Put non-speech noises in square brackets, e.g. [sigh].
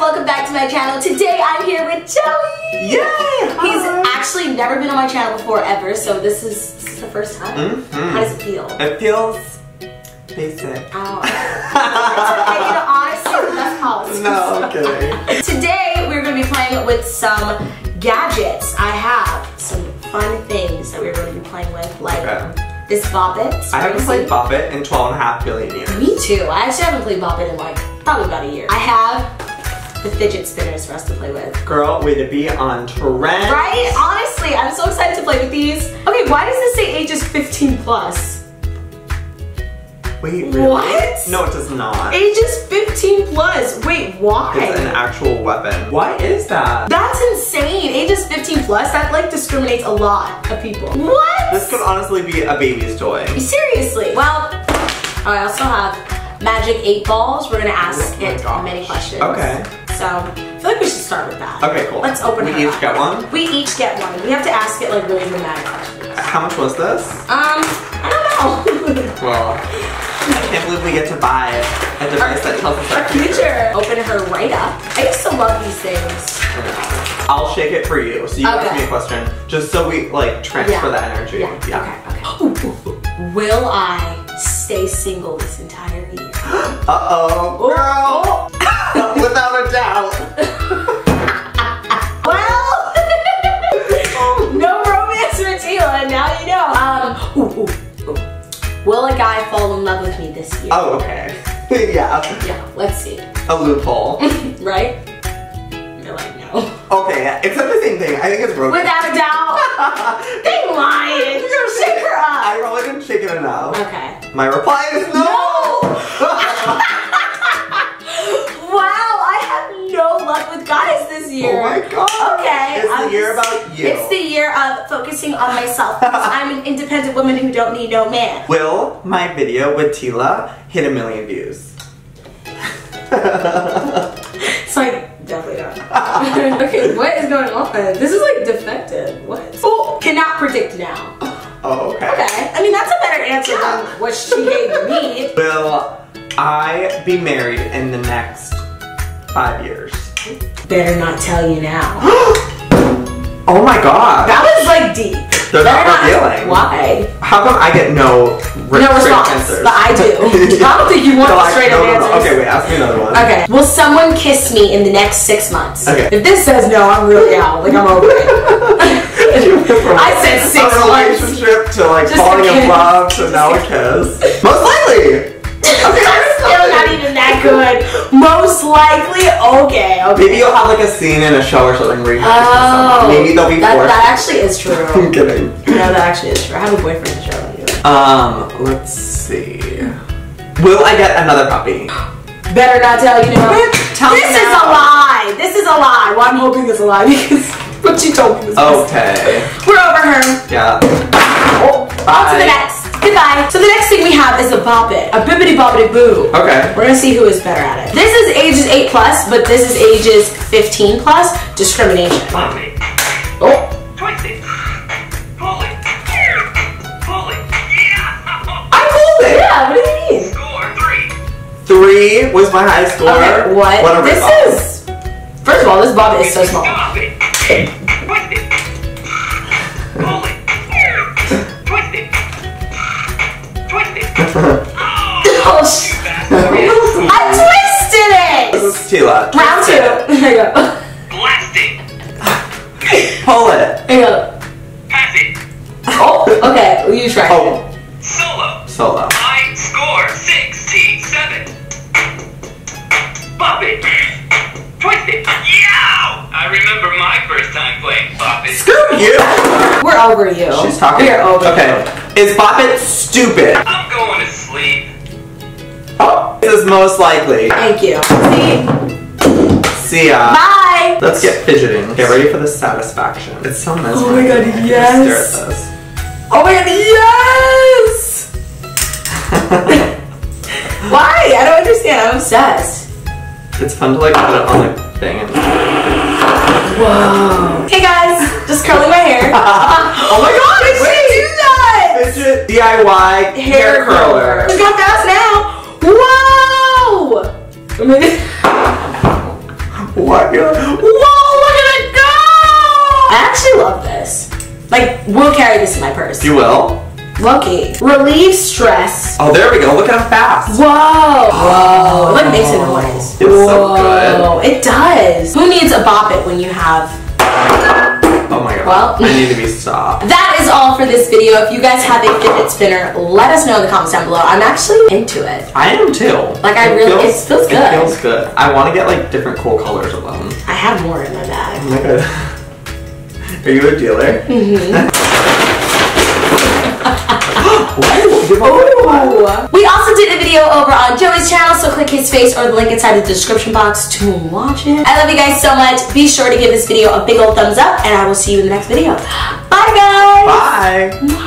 welcome back to my channel. Today I'm here with Joey. Yay! He's Hi. actually never been on my channel before ever, so this is this is the first time. Mhm. How does it feel? It feels basic. Oh. [laughs] okay, you know, honestly, that's policy. no, okay. [laughs] Today we're going to be playing with some gadgets. I have some fun things that we're going to be playing with, like Okay. this Bop It. I haven't played Bop It in 12 and a half billion years. Me too. I actually haven't played Bop It in like probably about a year. I have the fidget spinners for us to play with. Girl, way to be on trend. Right? Honestly, I'm so excited to play with these. Okay, why does this say ages 15 plus? Wait, really? What? No, it does not. Ages 15 plus. Wait, why? It's an actual weapon. Why is that? That's insane. Ages 15 plus, that like discriminates a lot of people. What? This could honestly be a baby's toy. Seriously. Well, I also have magic eight balls. We're gonna ask Oh it gosh. many questions. Okay. So I feel like we should start with that. Okay, cool. Let's open We her each up. get one? We each get one. We have to ask it like really dramatic questions. How much was this? Um, I don't know. [laughs] Well, I can't believe we get to buy a device that tells us Our our future. future. Open her right up. I used to love these things. I'll shake it for you. So you ask me a question, just so we like transfer Yeah. the energy. Yeah. yeah. Okay. Okay. Ooh, ooh. Will I stay single this entire year? [gasps] Uh oh, girl. Fall in love with me this year? Oh, okay. [laughs] yeah. Yeah. Let's see. A loophole. [laughs] Right? You're like no. Okay, it's the same thing. I think it's broken. Without a doubt. [laughs] they lying. Shake her up. I probably didn't shake it enough. Okay. My reply is no. Wow, this year. Oh my god. Okay. It's the I'm year just- about you. It's the year of focusing on myself because I'm an independent woman who don't need no man. Will my video with Teala hit a million views? [laughs] It's like definitely not. [laughs] okay, what is going on? This is like defective. What? Oh, cannot predict now. Oh, okay. Okay. I mean that's a better answer than what she gave me. [laughs] Will I be married in the next five years? Better not tell you now. [gasps] Oh my god. That was like deep. They're not Better revealing. Why? How come I get no re- No straight response, answers? but I do. [laughs] Think you want I- straight no, no, no. Okay, wait, ask me another one. Okay. Will someone kiss me in the next six months? Okay. If this says no, I'm really [laughs] out. Like I'm over it. [laughs] I said six a months. relationship to like Just falling in love to now a kiss. Most likely. That's still not even. Most likely, okay, okay. Maybe you'll have like a scene in a show or something where you have Oh. Maybe they'll be that, forced. that actually is true. [laughs] I'm kidding. no, that actually is true. I have a boyfriend to show you. Um, let's see. Will I get another puppy? Better not tell you no. Tell me this is a lie. This is a lie. Well, I'm hoping it's a lie because [laughs] what she told me was Okay. We're over her. Yeah. Oh, on to the next. Goodbye. So the next thing we have is a bop it, a bibbity boppity boo. Okay. We're gonna see who is better at it. This is ages 8 plus, but this is ages 15 plus. Discrimination. Mommy. Oh, Twist it. Pull it. Pull it. Yeah. I pulled it. yeah, what do you mean? Score three. Three was my high score. Okay, what? What a this ripoff. is. First of all, this bop it is so small. Stop it. Twist it. Pull it. Twist it. Twist it. [laughs] Oh, oh This. Round Twist two. [laughs] There you go. Blasting. it. Pull it. There you go. Pass it. Oh, okay. Well, you try oh. it. Oh, Solo. solo. I score 67. Bop it. Twist it. Yow! I remember my first time playing Bop It. Screw you. We're over you. She's talking. We're over Okay. Is Bop It stupid? I'm going to sleep. Oh. This is most likely. Thank you. See? See ya. Bye! Let's get fidgeting. Get ready for the satisfaction. It's so mesmerizing. Oh my God, Just yes. Stare at this. Oh my god, yes! [laughs] Why? I don't understand. I'm obsessed. It's fun to like put it on the thing. And... Whoa. Hey guys, just curling my hair. [laughs] oh my god! Did wait. she do that? Fidget DIY hair, curler. She's got fast now. Whoa! [laughs] whoa, look at it go! I actually love this. Like, we'll carry this in my purse. You will? Lucky. Relieve stress. Oh, there we go. Look at how fast. Whoa! Whoa! Look, it makes a noise. It's so Whoa, It does. Who needs a bop it when you have? Well- I need to be stopped. That is all for this video. If you guys have a fidget spinner, let us know in the comments down below. I'm actually into it. I am too. Like, I really- it feels good. It feels good. I want to get like different cool colors of them. I have more in my bag. Oh my god. Are you a dealer? Ooh. Mm-hmm. [laughs] We also did a video over on Joey's channel, so click his face or the link inside the description box to watch it. I love you guys so much. Be sure to give this video a big old thumbs up, and I will see you in the next video. Bye, guys! Bye.